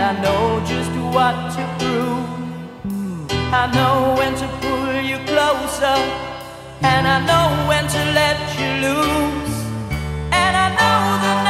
And I know just what to prove. I know when to pull you closer. And I know when to let you loose. And I know the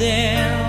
had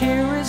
much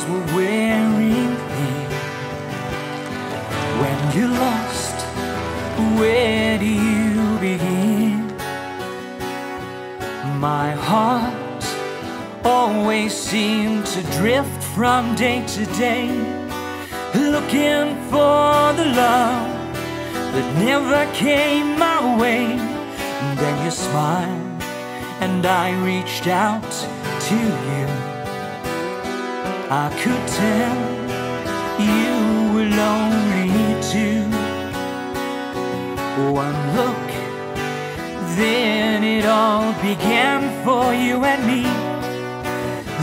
dreams were wearing thin. When you're lost, where do you begin? My heart always seemed to drift from day to day, looking for the love that never came my way. then you smiled, and I reached out to you. I could tell you were lonely too. One look, then it all began for you and me.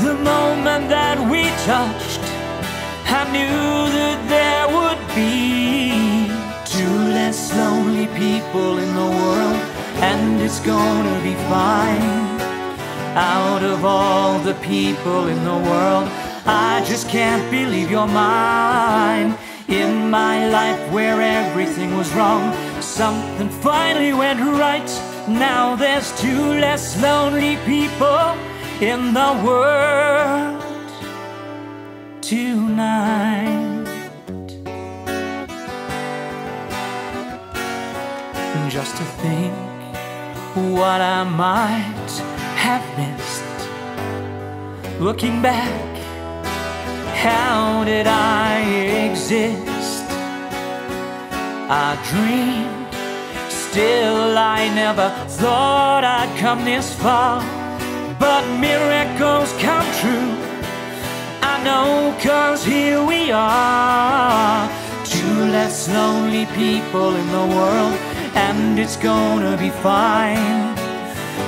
The moment that we touched, I knew that there would be two less lonely people in the world, and it's gonna be fine. Out of all the people in the world, I just can't believe you're mine. In my life where everything was wrong, something finally went right. Now there's two less lonely people in the world tonight. Just to think what I might have missed. Looking back, how did I exist? I dreamed, still I never thought I'd come this far. But miracles come true. I know, cause here we are. Two less lonely people in the world, and it's gonna be fine.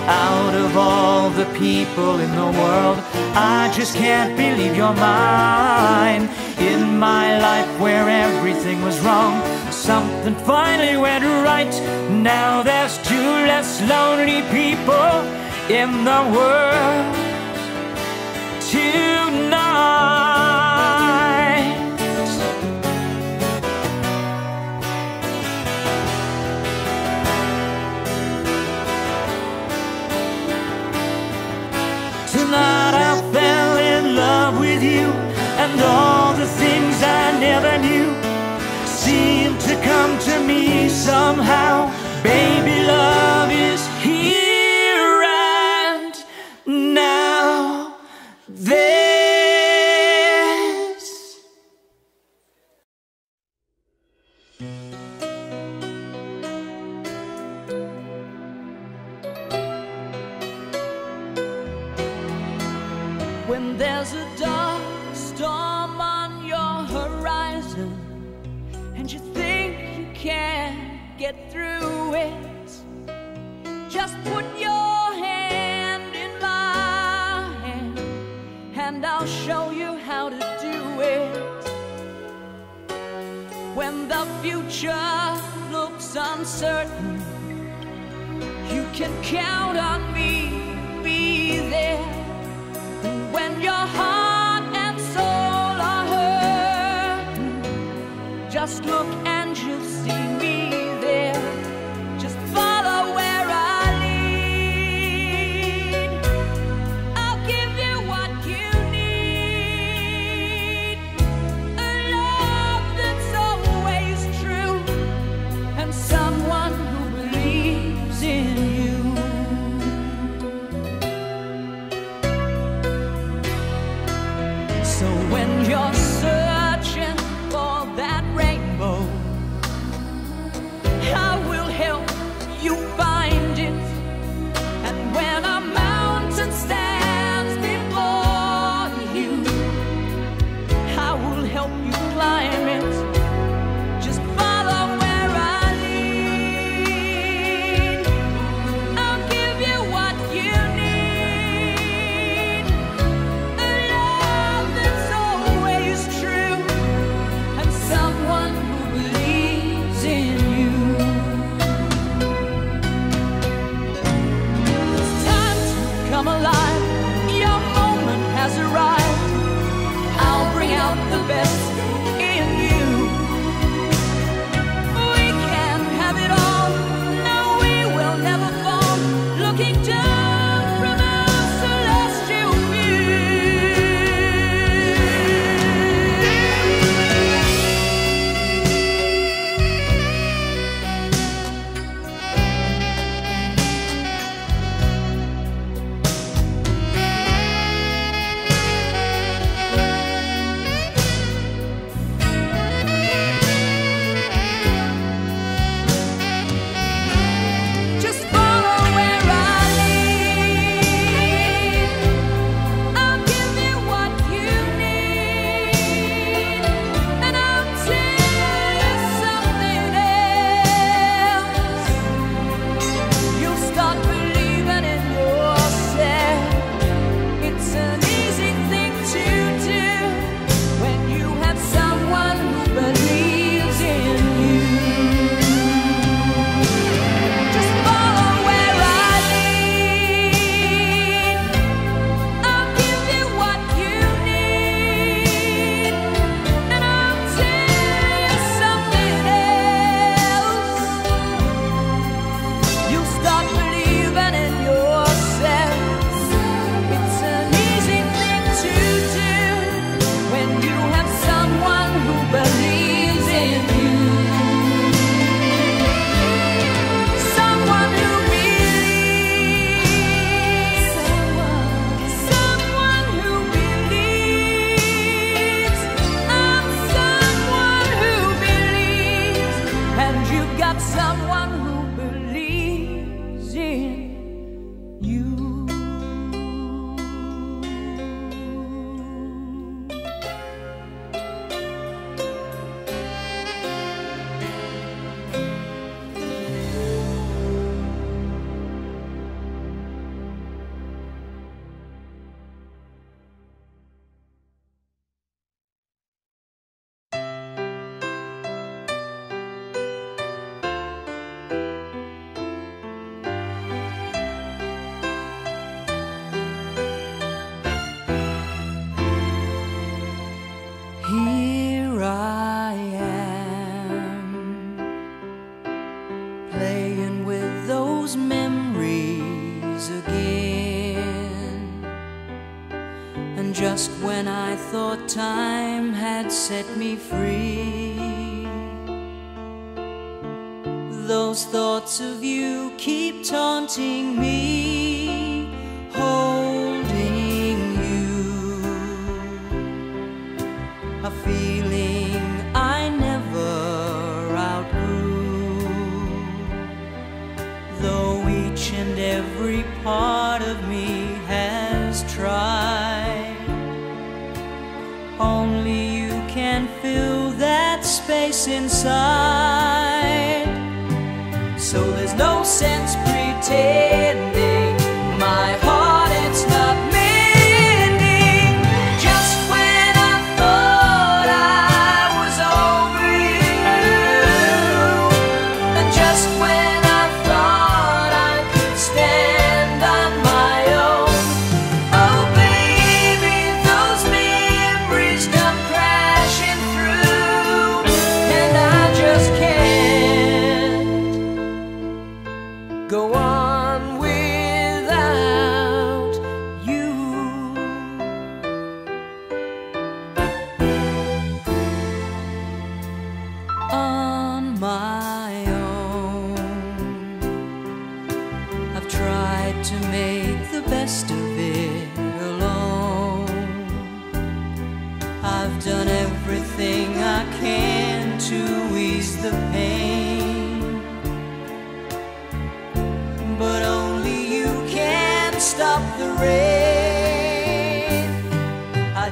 Out of all the people in the world, I just can't believe you're mine. In my life where everything was wrong, something finally went right. Now there's two less lonely people in the world tonight. And all the things I never knew seem to come to me somehow. Baby, love is here and now. This. Put your hand in my hand and I'll show you how to do it. When the future looks uncertain, you can count on me, be there. When your heart and soul are just look and you'll see time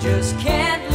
just can't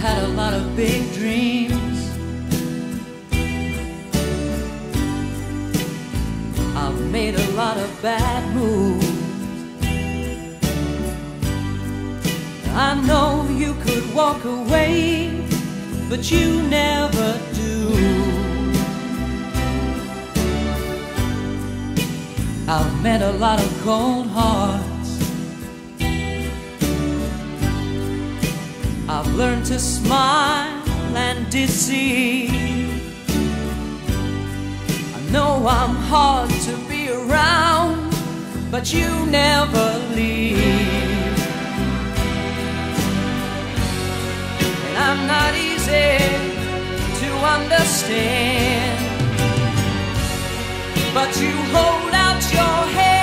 had a lot of big dreams. I've made a lot of bad moves. I know you could walk away, but you never do. I've met a lot of cold hearts. learn to smile and deceive. I know I'm hard to be around, but you never leave. And I'm not easy to understand, but you hold out your hand.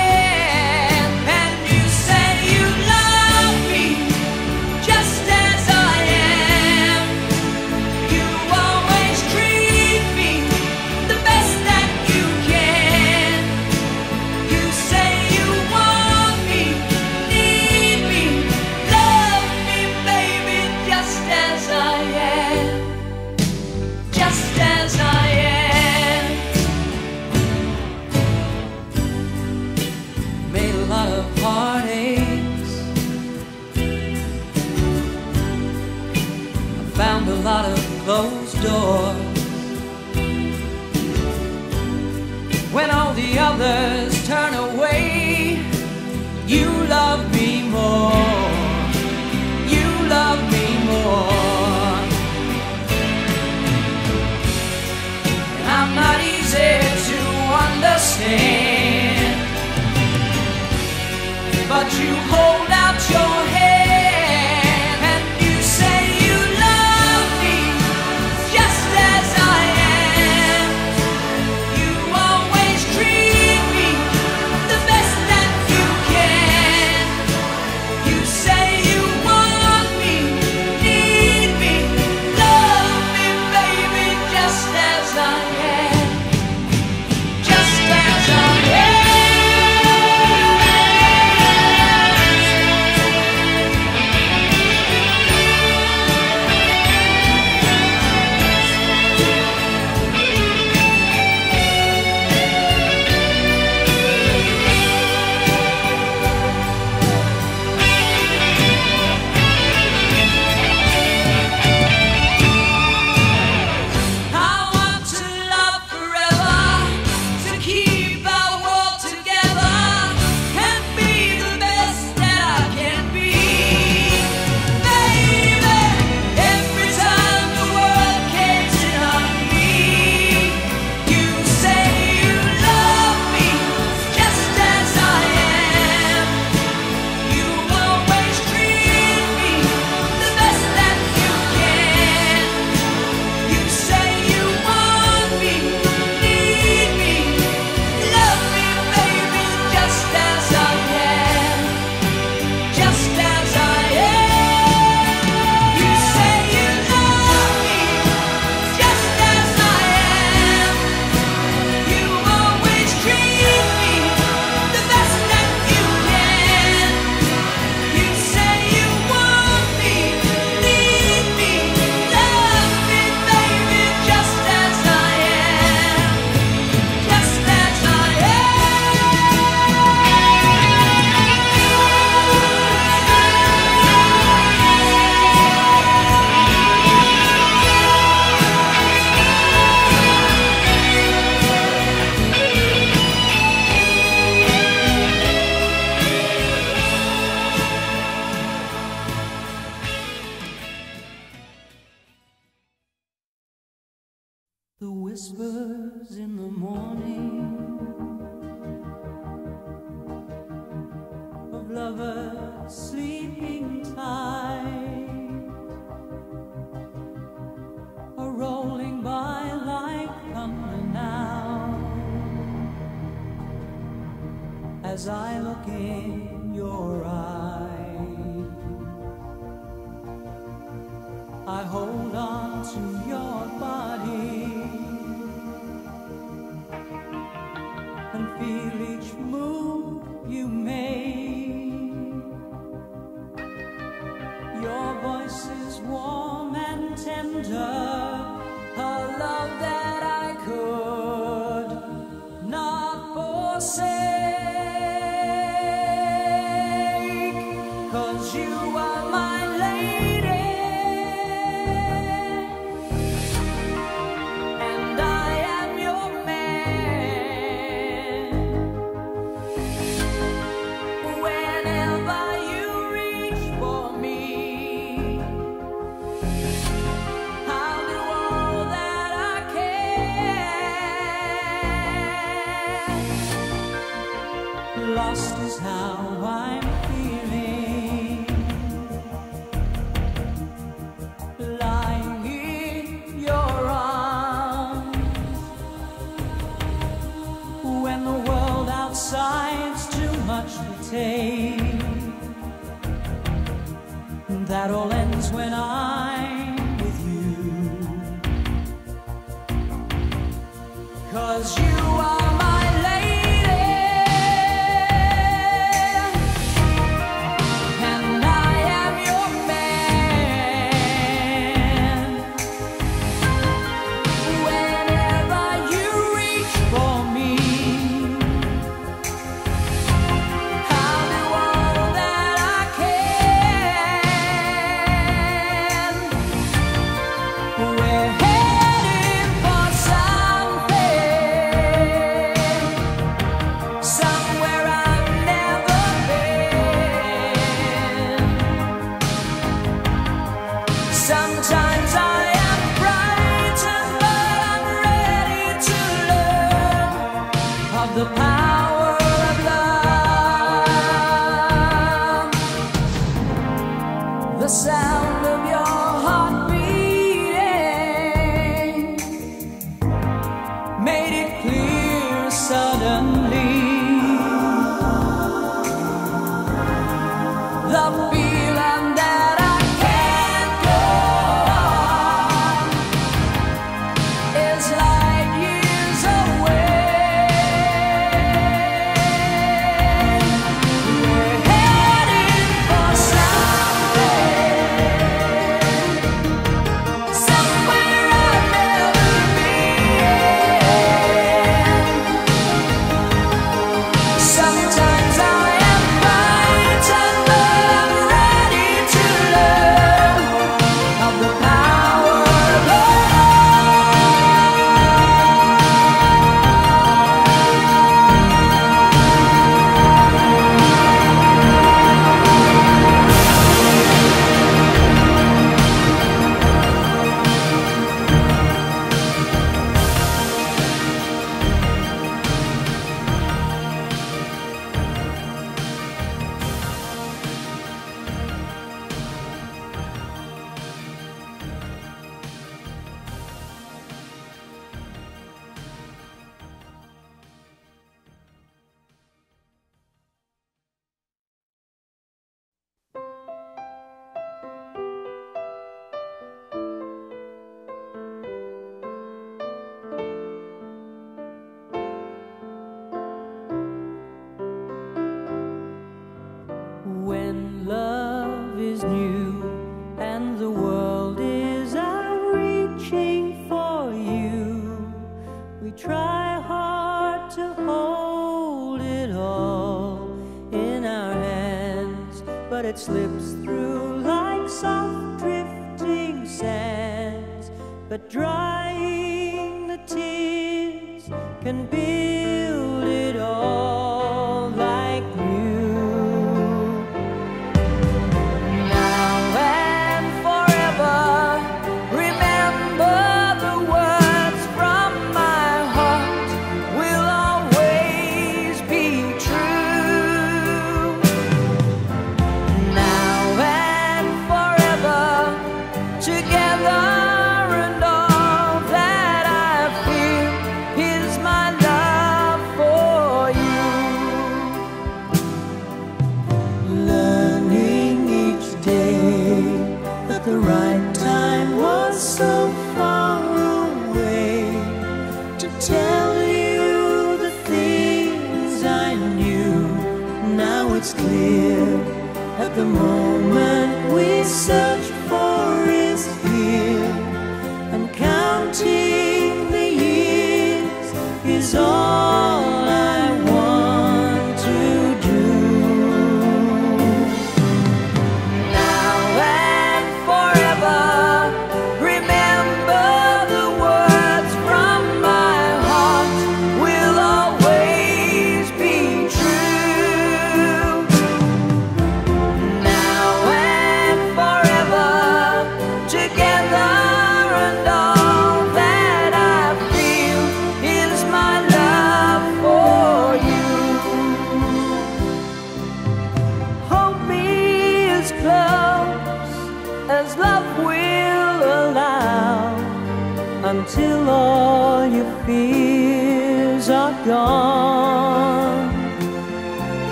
door. When all the others turn away You love me more. You love me more. And I'm not easy to understand But you hold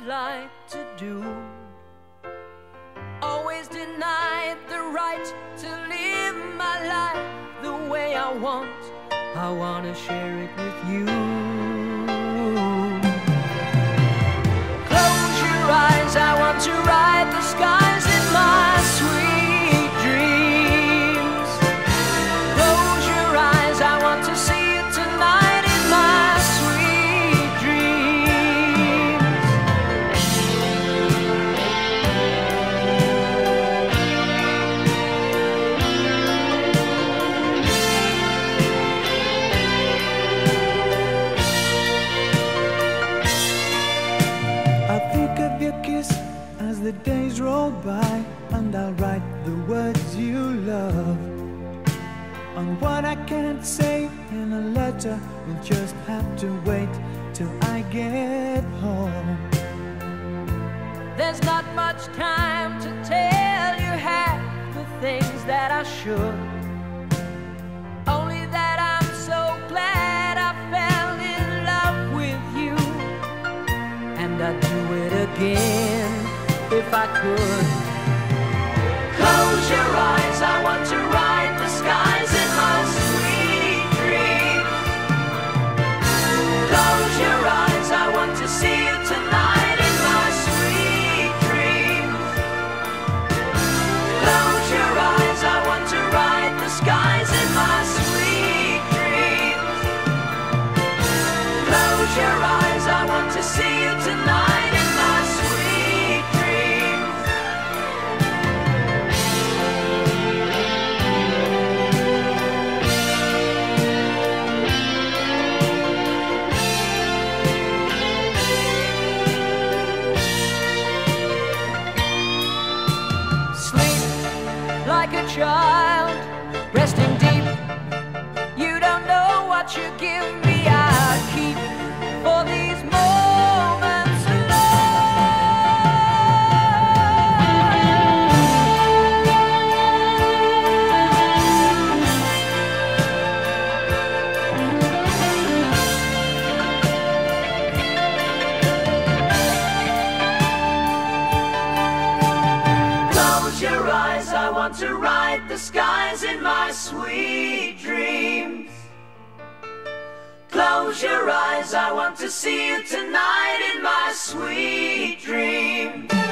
I'd like to do. We'll just have to wait till I get home. There's not much time to tell you half the things that I should. Only that I'm so glad I fell in love with you. And I'd do it again if I could. Close your eyes, I want to run. want to ride the skies in my sweet dreams. Close your eyes, I want to see you tonight in my sweet dreams.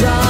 Chances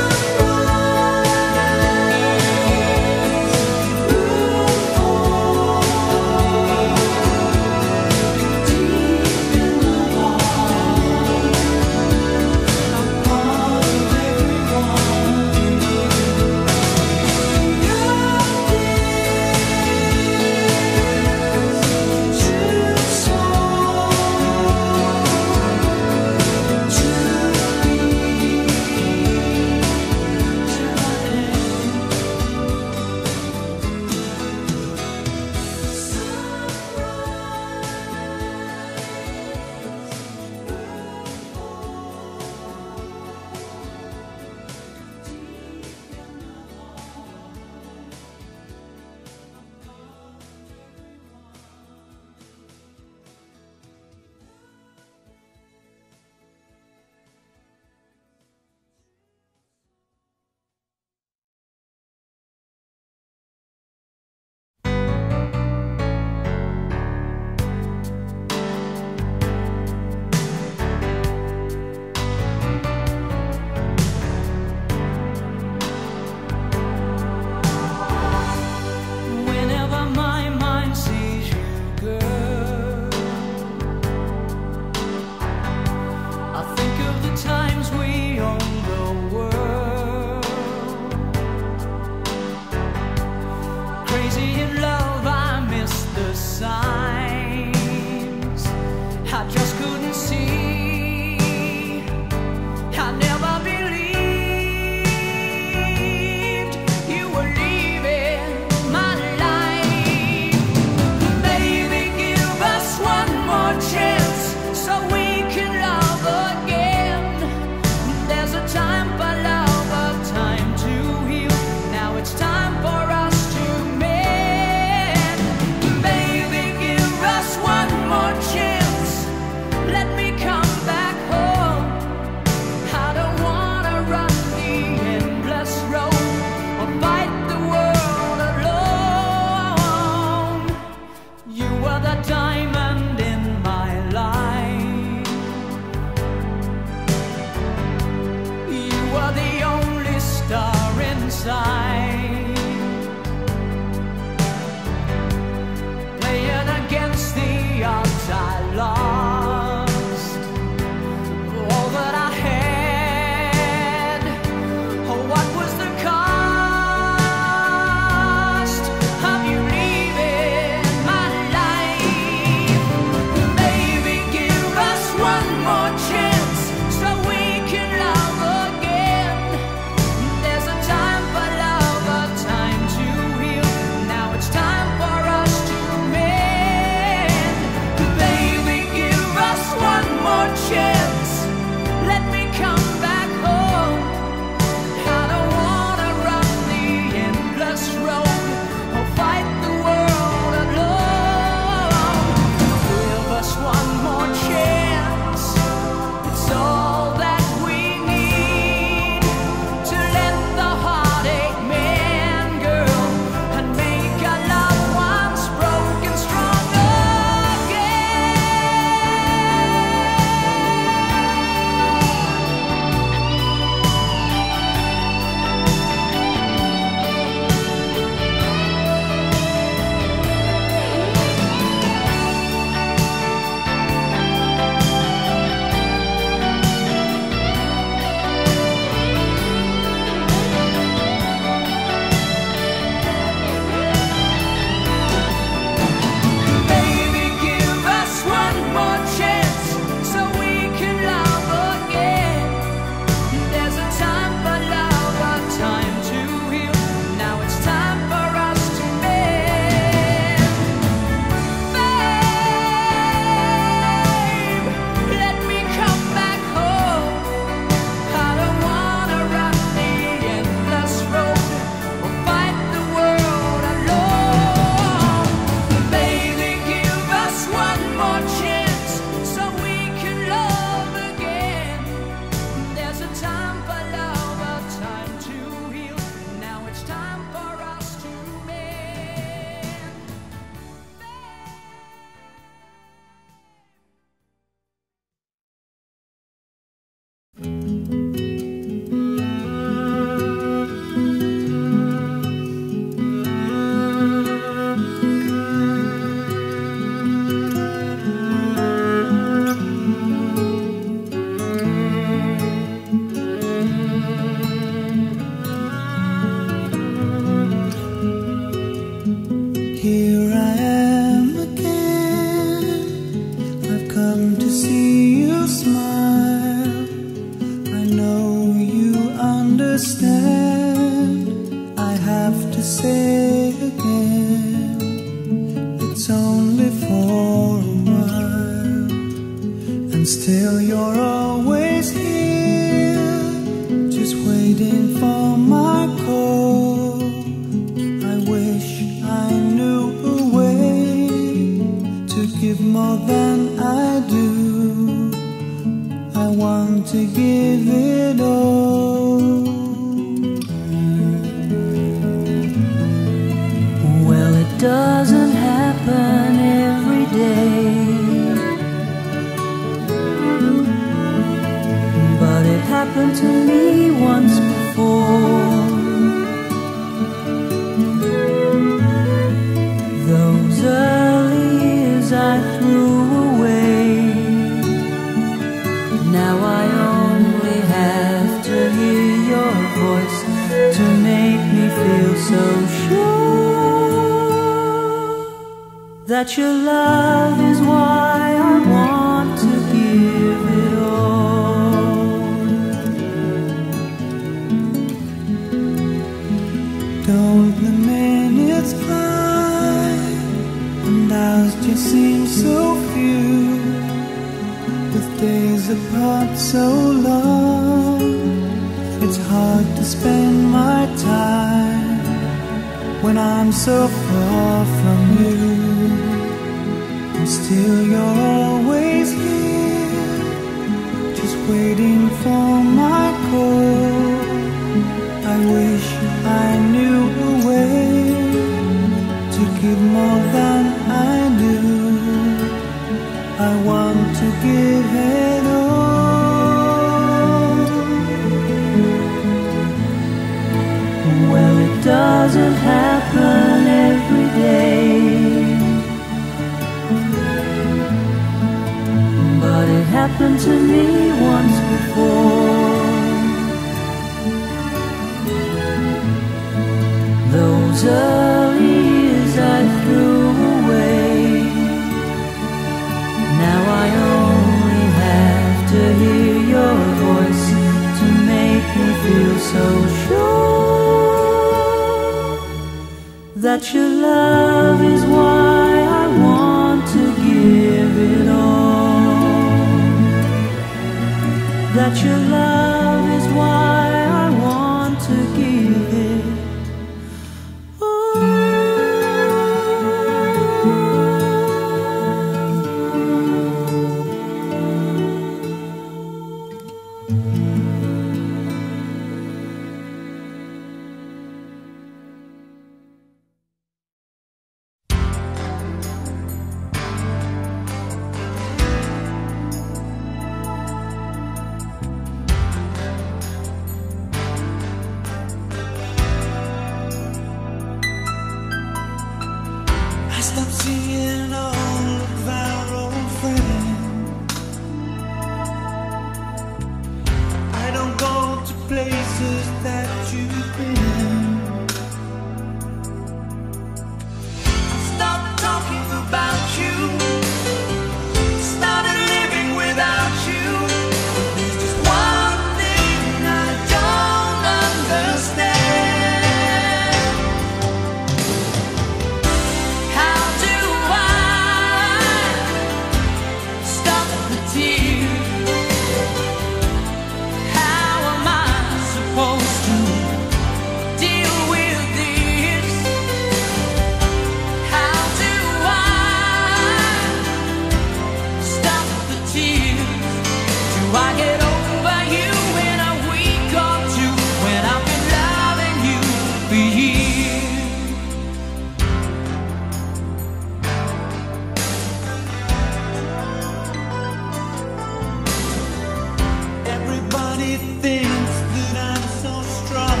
thinks that I'm so strong.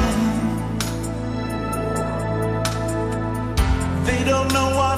They don't know why.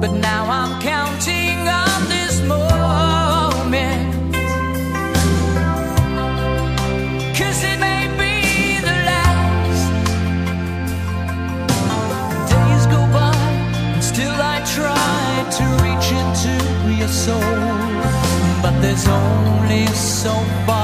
But now I'm counting on this moment. Cause it may be the last. Days go by, still I try to reach into your soul. But there's only so far.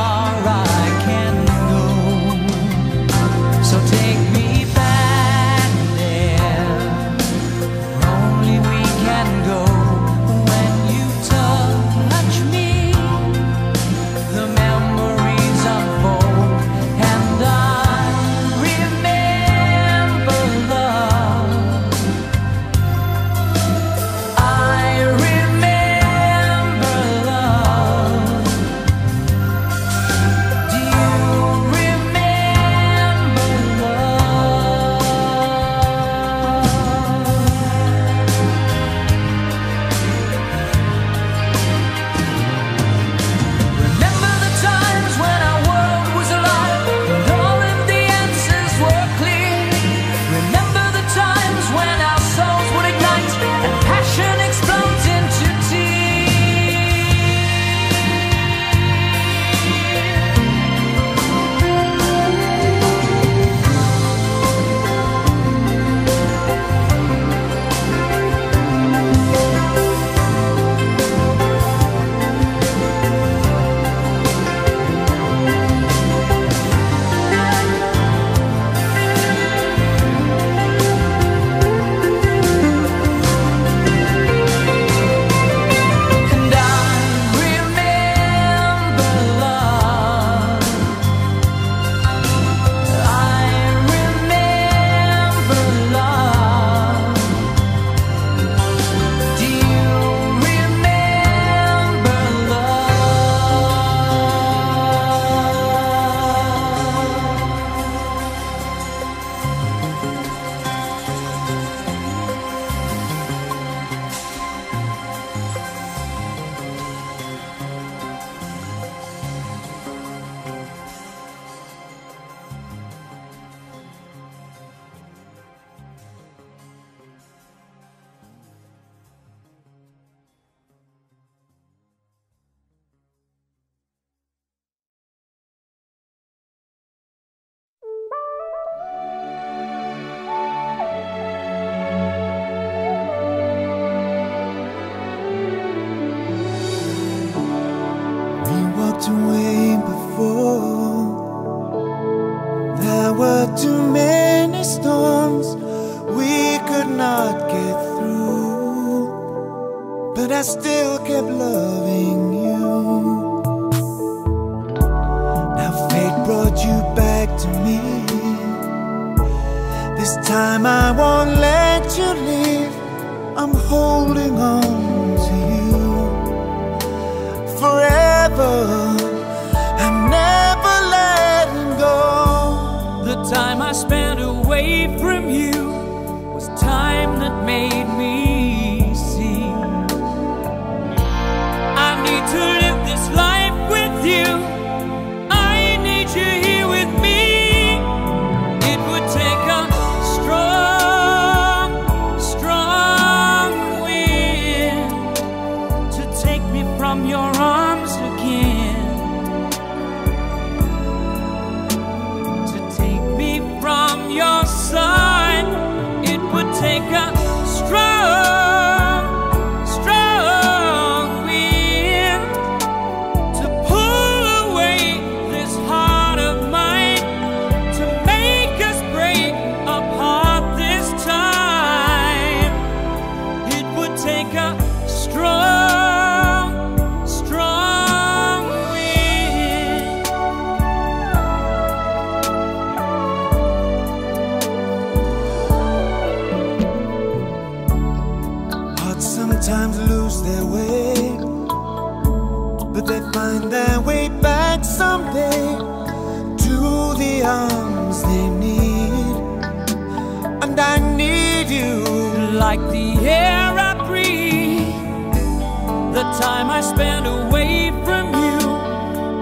The time I spent away from you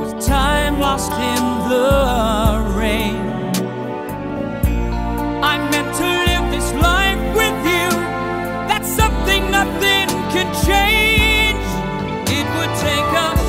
was time lost in the rain. I meant to live this life with you. That's something nothing can change. It would take us.